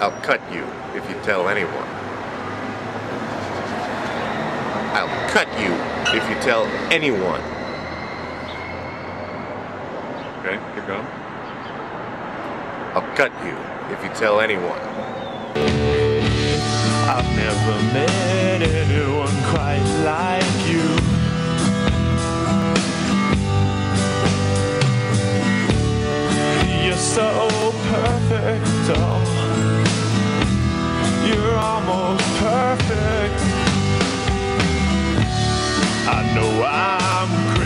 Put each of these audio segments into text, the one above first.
I'll cut you if you tell anyone. I'll cut you if you tell anyone. Okay, keep going. I'll cut you if you tell anyone. I've never met anyone quite like you. You're so perfect, oh. You're almost perfect. I know I'm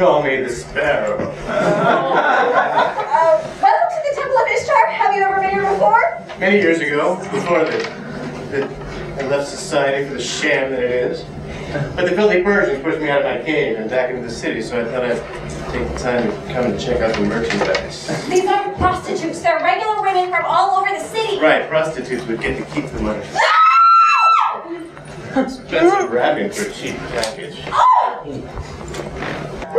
call me the Sparrow. Uh, welcome to the Temple of Ishtar. Have you ever been here before? Many years ago, before the, the I left society for the sham that it is. But the filthy Persians pushed me out of my cave and back into the city, so I thought I'd take the time to come and check out the merchandise. These aren't prostitutes. They're regular women from all over the city. Right, prostitutes would get to keep the money. Expensive wrapping for a cheap package.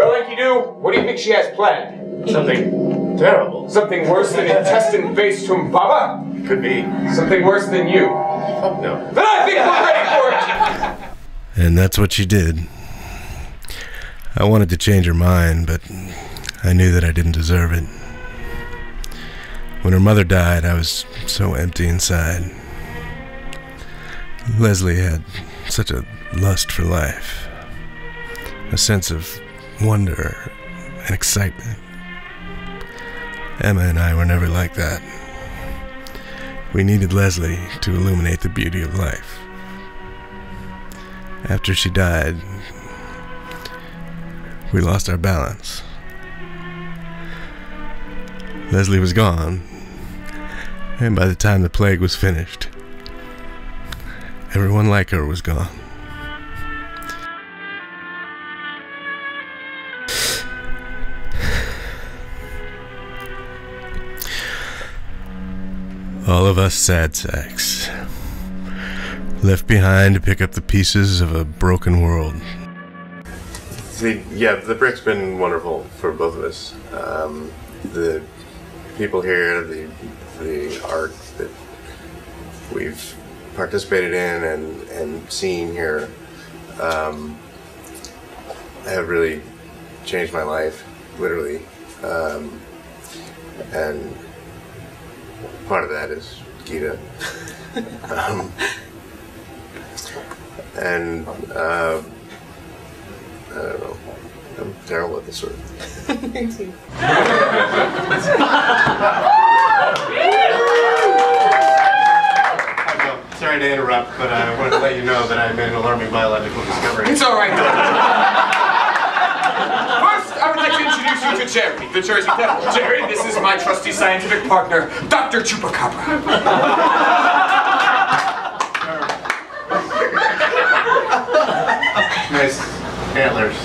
Well, like you do, what do you think she has planned? Something terrible. Something worse than intestine-based Humbaba? Could be. Something worse than you? Fuck no. Then I think we're ready for it! And that's what she did. I wanted to change her mind, but I knew that I didn't deserve it. When her mother died, I was so empty inside. Leslie had such a lust for life, a sense of wonder and excitement. Emma and I were never like that. We needed Leslie to illuminate the beauty of life. After she died, we lost our balance. Leslie was gone, and by the time the plague was finished, everyone like her was gone. All of us sad sacks, left behind to pick up the pieces of a broken world. See, yeah, the brick's been wonderful for both of us. Um, the people here, the the art that we've participated in and and seen here, um, have really changed my life, literally. Um, and part of that is Gyda. um, and uh, I don't know. I'm terrible at this sort of thing. Me too. Sorry to interrupt, but I wanted to let you know that I made an alarming biological discovery. It's all right, though. First, I would like to introduce you to Jerry, the Jersey Devil. Jerry, this is my trusty scientific partner, Dr. Chupacabra. Nice antlers.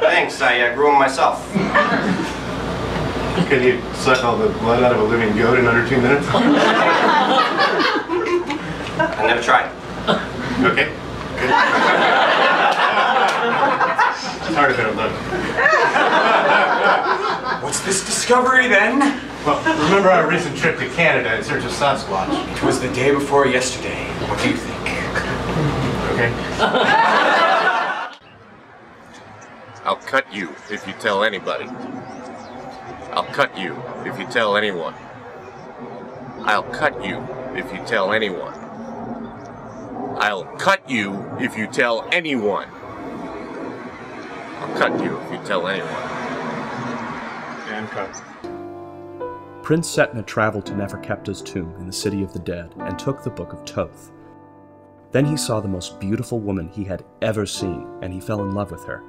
thanks. I uh, grew them myself. Can you suck all the blood out of a living goat in under two minutes? I never tried. Okay. Good. it's hard if I don't. What's this discovery then? Well, remember our recent trip to Canada in search of Sasquatch? It was the day before yesterday. What do you think? Okay. I'll cut you if you tell anybody. I'll cut you if you tell anyone. I'll cut you if you tell anyone. I'll cut you if you tell anyone. I'll cut you if you tell anyone. And cut. Prince Setna traveled to Neferkaptah's tomb in the city of the dead and took the Book of Thoth. Then he saw the most beautiful woman he had ever seen, and he fell in love with her.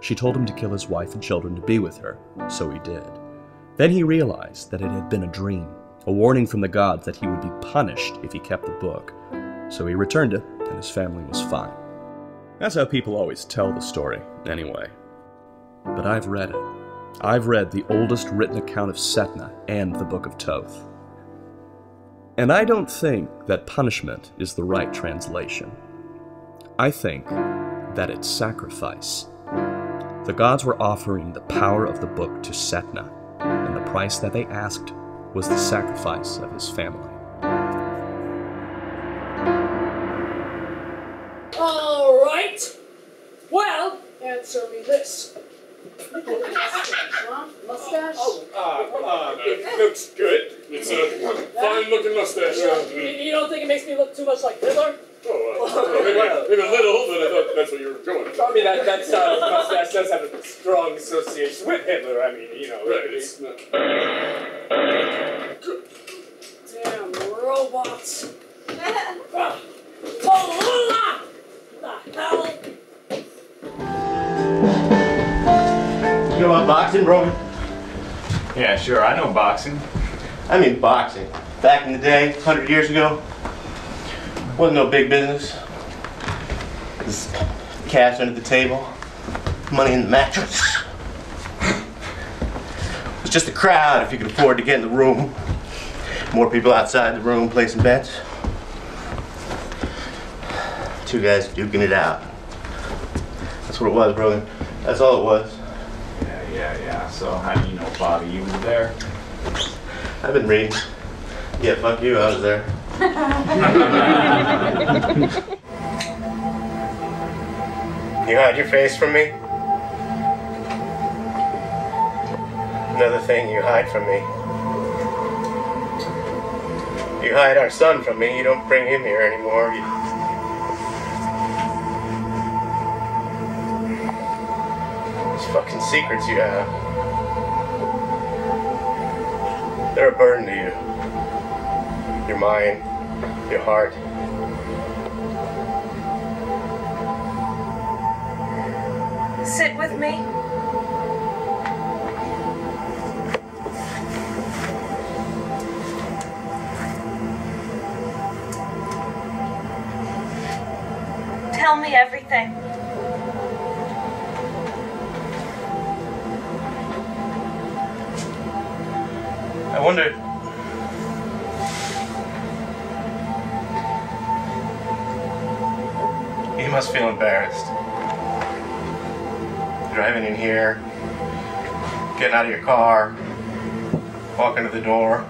She told him to kill his wife and children to be with her, so he did. Then he realized that it had been a dream, a warning from the gods that he would be punished if he kept the book. So he returned it, and his family was fine. That's how people always tell the story, anyway. But I've read it. I've read the oldest written account of Setna and the Book of Thoth. And I don't think that punishment is the right translation. I think that it's sacrifice. The gods were offering the power of the book to Setna, and the price that they asked was the sacrifice of his family. All right. Well, answer me this. Mustache? Oh, uh, uh, it looks good. It's a fine looking mustache. You, you don't think it makes me look too much like Hitler? Oh, uh, maybe, maybe a little, but I thought that's what you were going for. I mean, that, that style of mustache does have a strong association with Hitler. I mean, you know. Right, it's not. Damn robots. The hell? You know about boxing, Brogan? Yeah, sure. I know boxing. I mean boxing. Back in the day, 100 years ago, wasn't no big business. Just cash under the table, money in the mattress. It was just a crowd if you could afford to get in the room. More people outside the room placing bets. Two guys duking it out. That's what it was, Brogan. That's all it was. Yeah, yeah, yeah. So how do you know Bobby? You were there? I've been reading. Yeah, fuck you, I was there. You hide your face from me? Another thing you hide from me. You hide our son from me, you don't bring him here anymore. You... These fucking secrets you have. They're a burden to you. Your mind, your heart. Sit with me. Here, getting out of your car, walking to the door.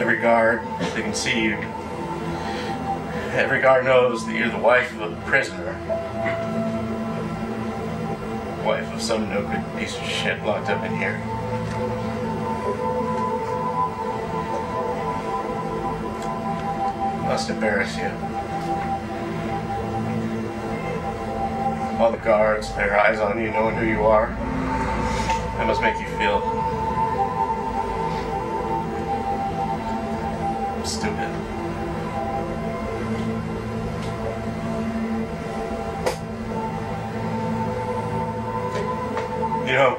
Every guard, they can see you. Every guard knows that you're the wife of a prisoner. Wife of some no good piece of shit locked up in here. Must embarrass you. All the guards, their eyes on you, knowing who you are. That must make you feel stupid. You know,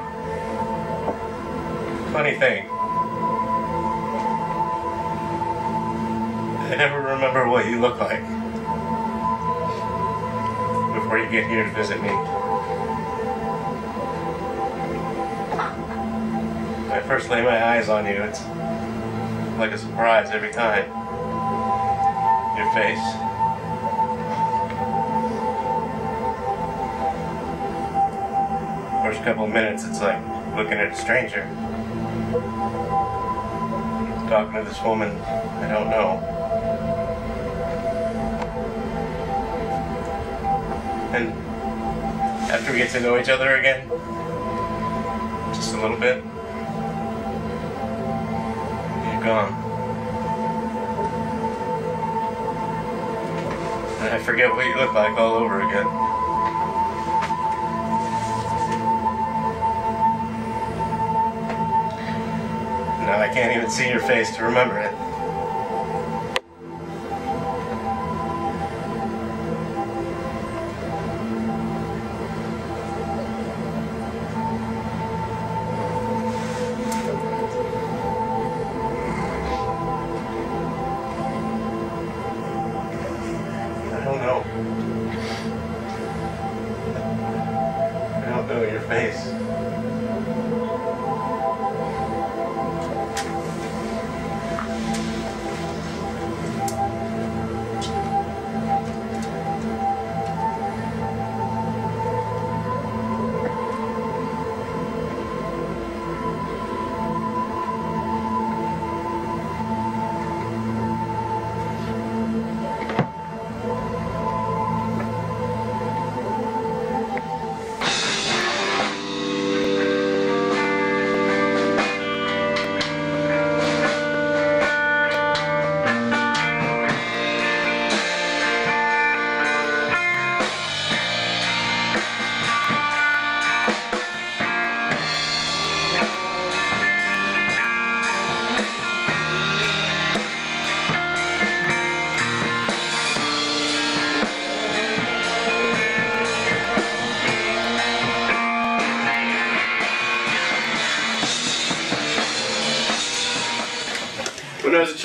funny thing. I never remember what you look like. You get here to visit me. When I first lay my eyes on you, it's like a surprise every time. Your face. First couple of minutes, it's like looking at a stranger. Talking to this woman I don't know. After we get to know each other again, just a little bit, you're gone. And I forget what you look like all over again. Now I can't even see your face to remember it.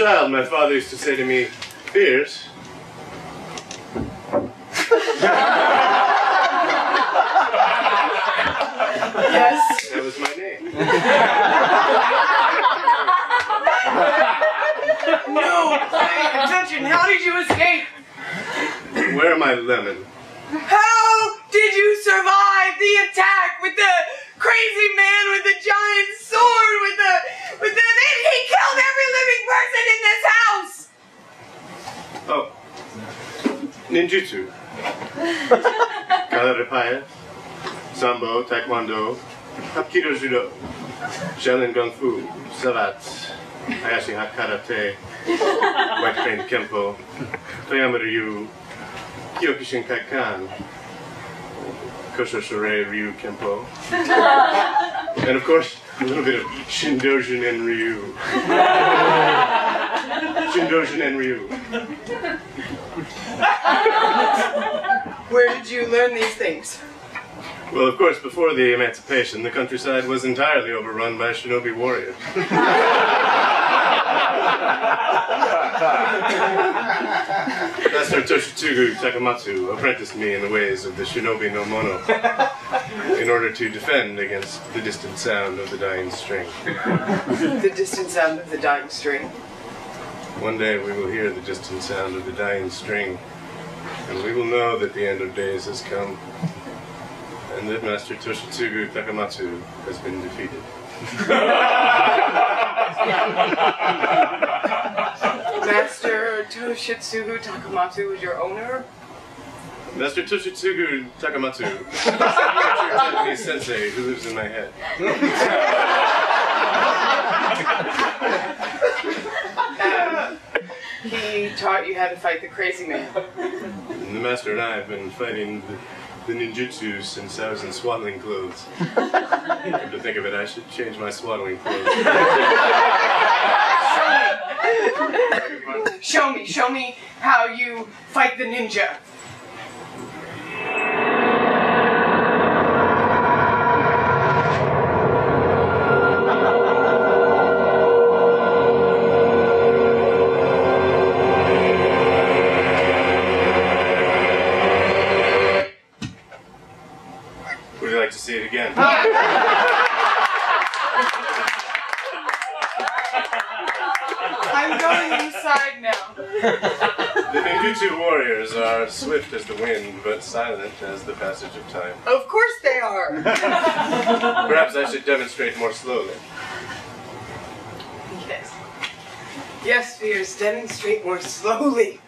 Child, my father used to say to me, Piers. Yes. That was my name. no! Attention! How did you escape? Where am I, Lemon? How did you survive the attack with the crazy man with the giant sword with the with the he killed every living person in this house! Oh. Ninjutsu. Kalaripaya. Sambo, Taekwondo. Hapkido Judo. Shaolin Kung Fu. Savate. Hayashi Karate. White Crane Kempo. Toyama Ryu. Kyokushin Kaikan. Kosho Shorei Ryu Kempo. And of course, a little bit of Shindo Jinen Ryu. Shindo Jinen Ryu. Where did you learn these things? Well, of course, before the emancipation, the countryside was entirely overrun by shinobi warriors. Master Toshitsugu Takamatsu apprenticed me in the ways of the shinobi no mono in order to defend against the distant sound of the dying string. the distant sound of the dying string. One day we will hear the distant sound of the dying string, and we will know that the end of days has come, and that Master Toshitsugu Takamatsu has been defeated. Master Toshitsugu Takamatsu was your owner? Master Toshitsugu Takamatsu is Japanese sensei who lives in my head. Um, he taught you how to fight the crazy man. And the master and I have been fighting the, the ninjutsu since I was in swaddling clothes. Come to think of it, I should change my swaddling clothes. Show me, show me how you fight the ninja. I'm going inside now. The Ninjutsu warriors are swift as the wind, but silent as the passage of time. Of course they are. Perhaps I should demonstrate more slowly. yes. Yes, Fears, demonstrate more slowly.